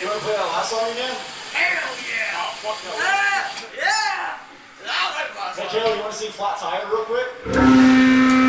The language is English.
You want to play that last song again? Hell yeah! Oh, fuck no. Ah, yeah! I like Hey, song. Caleb, you want to see Flat Tire real quick?